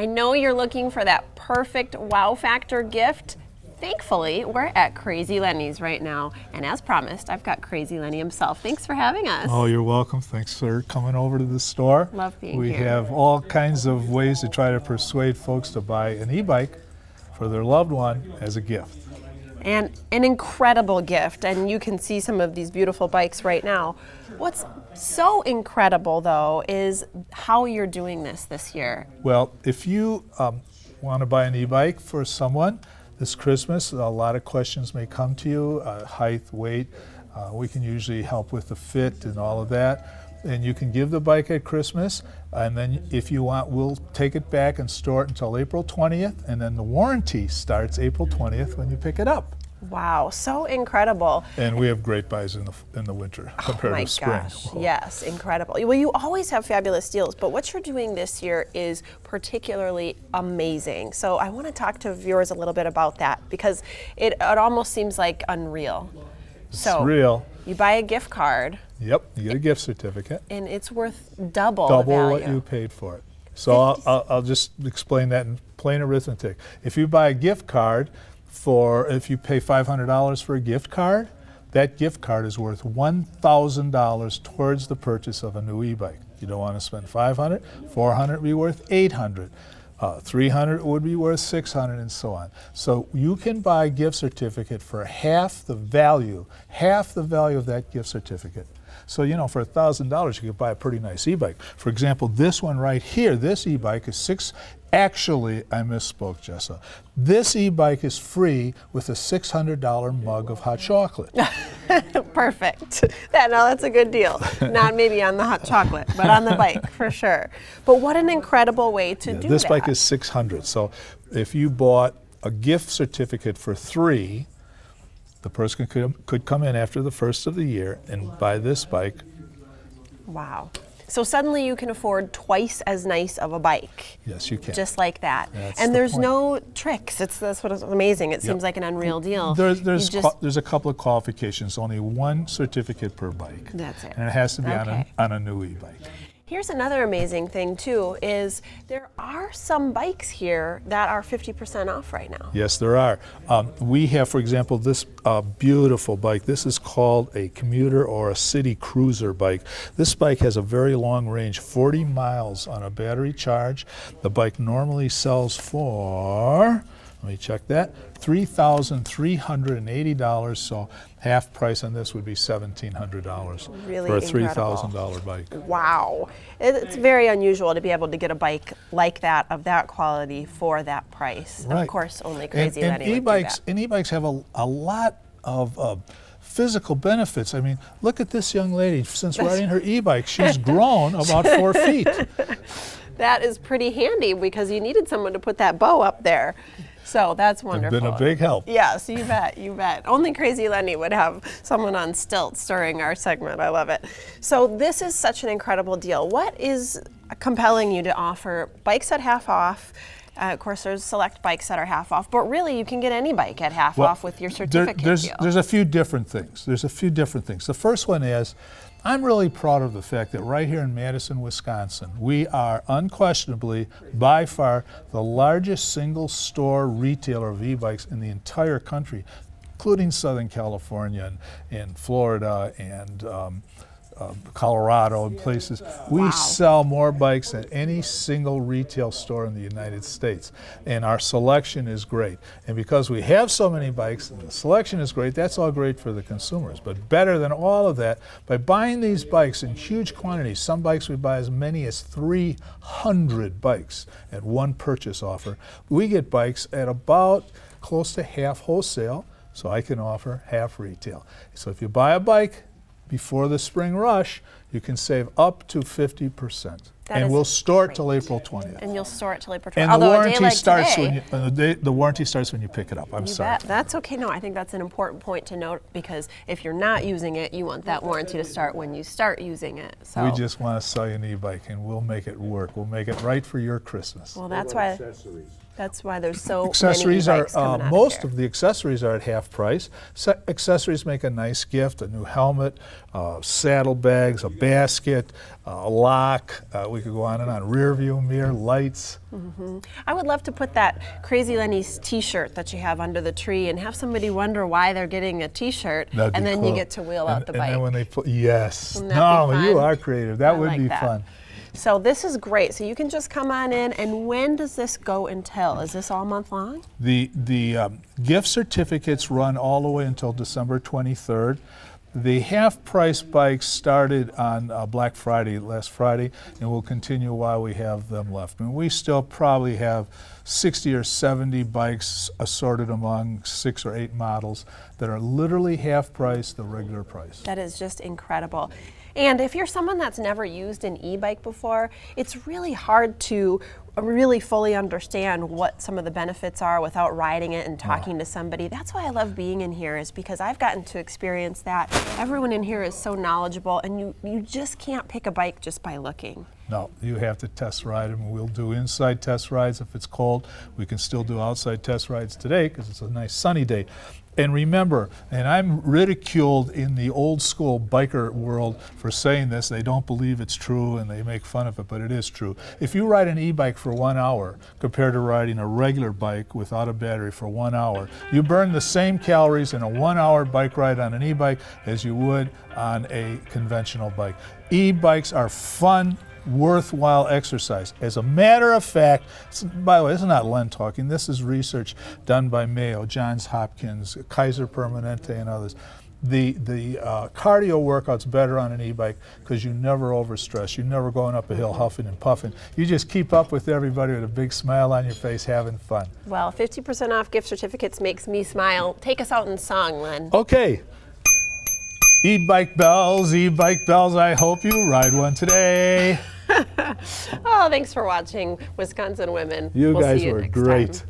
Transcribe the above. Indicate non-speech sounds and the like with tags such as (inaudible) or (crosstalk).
I know you're looking for that perfect wow factor gift. Thankfully, we're at Crazy Lenny's right now. And as promised, I've got Crazy Lenny himself. Thanks for having us. Oh, you're welcome. Thanks for coming over to the store. Love being we here. We have all kinds of ways to try to persuade folks to buy an e-bike for their loved one as a gift. And an incredible gift, and you can see some of these beautiful bikes right now. What's so incredible, though, is how you're doing this this year. Well, if you um, want to buy an e-bike for someone, this Christmas, a lot of questions may come to you, uh, height, weight. Uh, we can usually help with the fit and all of that. And you can give the bike at Christmas, and then if you want, we'll take it back and store it until April 20th, and then the warranty starts April 20th when you pick it up. Wow, so incredible. And we have great buys in the in the winter oh compared oh my to spring. Gosh. Yes, incredible. Well, you always have fabulous deals, but what you're doing this year is particularly amazing. So I want to talk to viewers a little bit about that because it, it almost seems like unreal. It's so real. You buy a gift card. Yep, you get a gift certificate. And it's worth double. Double what you paid for it. So I'll, I'll, I'll just explain that in plain arithmetic. If you buy a gift card, for if you pay $500 for a gift card, that gift card is worth $1,000 towards the purchase of a new e-bike. You don't want to spend 500, 400 would be worth 800. Uh, 300 would be worth 600 and so on. So you can buy a gift certificate for half the value, half the value of that gift certificate. So, you know, for $1,000, you could buy a pretty nice e-bike. For example, this one right here, this e-bike is six, Actually, I misspoke, Jessa. This e-bike is free with a $600 mug of hot chocolate. (laughs) Perfect. That, no, that's a good deal. Not maybe on the hot chocolate, but on the bike for sure. But what an incredible way to yeah, do this that. bike is 600. So if you bought a gift certificate for three, the person could, could come in after the first of the year and buy this bike. Wow. So suddenly you can afford twice as nice of a bike. Yes, you can. Just like that. That's and the there's point. no tricks. It's that's what is amazing. It Yep. seems like an unreal deal. There's there's, there's a couple of qualifications. Only one certificate per bike. That's it. And it has to be on, a, on a new e-bike. Here's another amazing thing too is there are some bikes here that are 50% off right now. Yes, there are. Um, we have, for example, this uh, beautiful bike. This is called a commuter or a city cruiser bike. This bike has a very long range, 40 miles on a battery charge. The bike normally sells for, let me check that, $3,380. So half price on this would be $1,700 Really for a $3,000 bike. Wow. It's very unusual to be able to get a bike like that of that quality for that price. Right. Of course, only crazy and, would e-bikes that. and e-bikes have a, a lot of uh, physical benefits. I mean, look at this young lady. Since (laughs) riding her e-bike, she's grown about four feet. (laughs) That is pretty handy because you needed someone to put that bow up there. So that's It's wonderful. been a big help. Yes, you bet, you bet. Only Crazy Lenny would have someone on stilts during our segment. I love it. So this is such an incredible deal. What is compelling you to offer bikes at half off? Uh, of course, there's select bikes that are half off, but really you can get any bike at half Well, off with your there- certificate there's, deal. there's a few different things. There's a few different things. The first one is I'm really proud of the fact that right here in Madison, Wisconsin, we are unquestionably by far the largest single store retailer of e-bikes in the entire country, including Southern California and, and Florida and um, uh, Colorado and places. We Wow. sell more bikes than any single retail store in the United States. And our selection is great. And because we have so many bikes and the selection is great, that's all great for the consumers. But better than all of that, by buying these bikes in huge quantities, some bikes we buy as many as 300 bikes at one purchase offer, we get bikes at about close to half wholesale, so I can offer half retail. So if you buy a bike, before the spring rush, you can save up to 50%. That and we'll store it till April 20th. and you'll store it till April 20th. And the Although day warranty like starts today, when you, uh, the, day, the warranty starts when you pick it up. I'm sorry. bet. That's okay. No, I think that's an important point to note because if you're not using it, you want that warranty to start when you start using it. So We just want to sell you an e-bike, and we'll make it work. We'll make it right for your Christmas. well, that's why that's why there's so accessories many are e-bikes uh, most of the accessories are at half price. Se- accessories make a nice gift: a new helmet, uh, saddlebags, a basket, uh, a lock. Uh, we could go on and on. Rear view mirror, lights. I would love to put that Crazy Lenny's T-shirt that you have under the tree and have somebody wonder why they're getting a T-shirt, and then you get to wheel and, out the and bike. then when they put, yes. No, you are creative. That I would like be that. fun. So this is great. So you can just come on in, and when does this go until? Is this all month long? The, the um, gift certificates run all the way until December 23rd. The half price bikes started on uh, Black Friday, last Friday, and will continue while we have them left. I mean, we still probably have 60 or 70 bikes assorted among six or eight models that are literally half price, the regular price. That is just incredible. And if you're someone that's never used an e-bike before, it's really hard to really fully understand what some of the benefits are without riding it and talking to somebody. That's why I love being in here is because I've gotten to experience that. Everyone in here is so knowledgeable and you, you just can't pick a bike just by looking. No, you have to test ride them. We'll do inside test rides if it's cold. We can still do outside test rides today because it's a nice sunny day. And remember, and I'm ridiculed in the old school biker world for saying this. They don't believe it's true and they make fun of it, but it is true. If you ride an e bike for one hour compared to riding a regular bike without a battery for one hour, you burn the same calories in a one hour bike ride on an e bike as you would on a conventional bike. E bikes are fun worthwhile exercise. As a matter of fact, by the way, this is not Len talking, this is research done by Mayo, Johns Hopkins, Kaiser Permanente, and others. The, the uh, cardio workout's better on an e-bike because you never overstress. You're never going up a hill huffing and puffing. You just keep up with everybody with a big smile on your face, having fun. Well, 50% off gift certificates makes me smile. Take us out in song, Len. Okay. E-bike bells, e-bike bells, I hope you ride one today. (laughs) Oh, thanks for watching Wisconsin Women. You We'll see guys you were great. time.